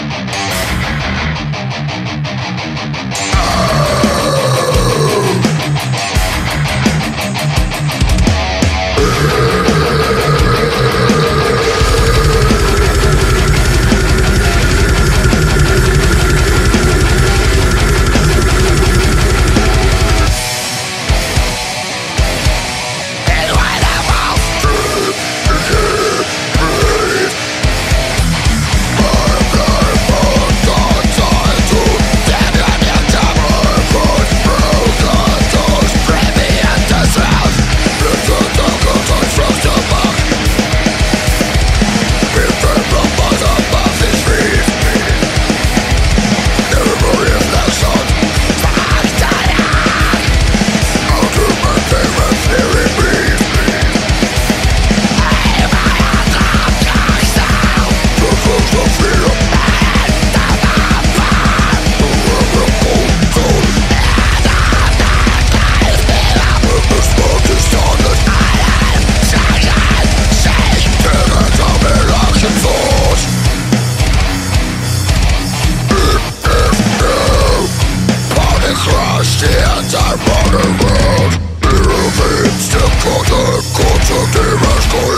Thank hands are running round Here of it's the cause of the rascal.